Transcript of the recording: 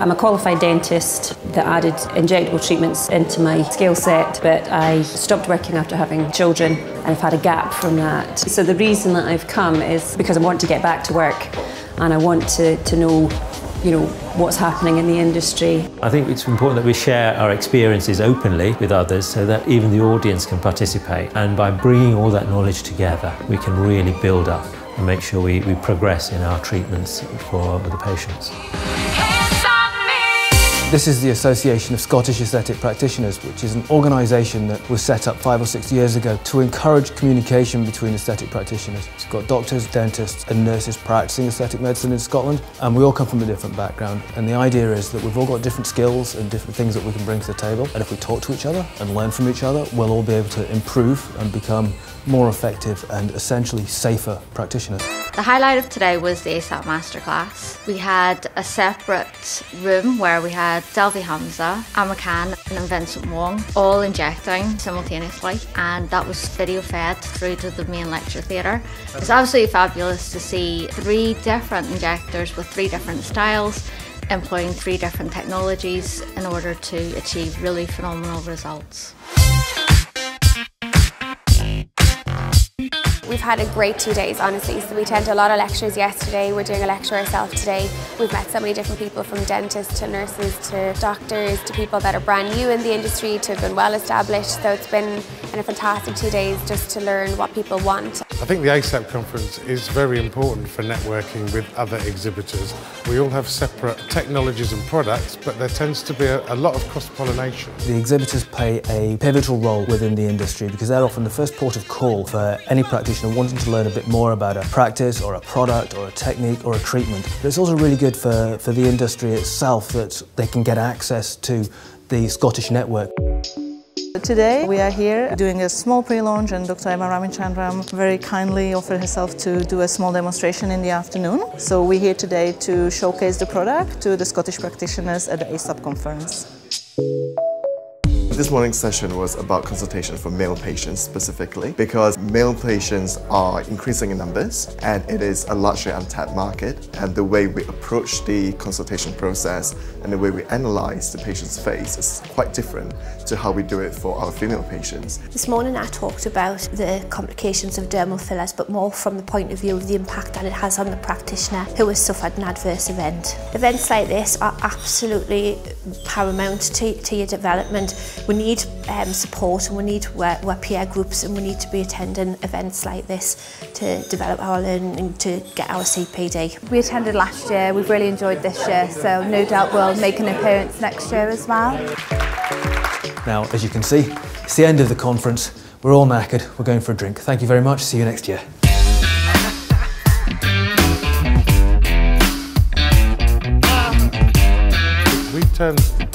I'm a qualified dentist that added injectable treatments into my skill set, but I stopped working after having children and I've had a gap from that. So the reason that I've come is because I want to get back to work and I want to, to know you know, what's happening in the industry. I think it's important that we share our experiences openly with others so that even the audience can participate. And by bringing all that knowledge together, we can really build up and make sure we, we progress in our treatments for the patients. This is the Association of Scottish Aesthetic Practitioners, which is an organisation that was set up five or six years ago to encourage communication between aesthetic practitioners. It's got doctors, dentists and nurses practicing aesthetic medicine in Scotland and we all come from a different background and the idea is that we've all got different skills and different things that we can bring to the table and if we talk to each other and learn from each other we'll all be able to improve and become more effective and essentially safer practitioners. The highlight of today was the ASAP Masterclass. We had a separate room where we had Dalvi Humzah, Amma Khan and Vincent Wong all injecting simultaneously and that was video fed through to the main lecture theatre. It's absolutely fabulous to see three different injectors with three different styles employing three different technologies in order to achieve really phenomenal results. We've had a great two days, honestly. So we attended a lot of lectures yesterday. We're doing a lecture ourselves today. We've met so many different people from dentists to nurses to doctors to people that are brand new in the industry to have been well established. So it's been a fantastic two days just to learn what people want. I think the ASAP conference is very important for networking with other exhibitors. We all have separate technologies and products, but there tends to be a, a lot of cross-pollination. The exhibitors play a pivotal role within the industry because they're often the first port of call for any practitioner wanting to learn a bit more about a practice or a product or a technique or a treatment. But it's also really good for, for the industry itself that they can get access to the Scottish network. Today we are here doing a small pre-launch and Dr. Emma Ravichandran very kindly offered herself to do a small demonstration in the afternoon. So we're here today to showcase the product to the Scottish practitioners at the ASAP conference. This morning's session was about consultation for male patients specifically because male patients are increasing in numbers and it is a largely untapped market and the way we approach the consultation process and the way we analyse the patient's face is quite different to how we do it for our female patients. This morning I talked about the complications of dermal fillers but more from the point of view of the impact that it has on the practitioner who has suffered an adverse event. Events like this are absolutely paramount to, to your development we need um, support and we need work, work peer groups and we need to be attending events like this to develop our learning and to get our CPD. We attended last year, we've really enjoyed this year, so no doubt we'll make an appearance next year as well. Now, as you can see, it's the end of the conference. We're all knackered, we're going for a drink. Thank you very much, see you next year. 10.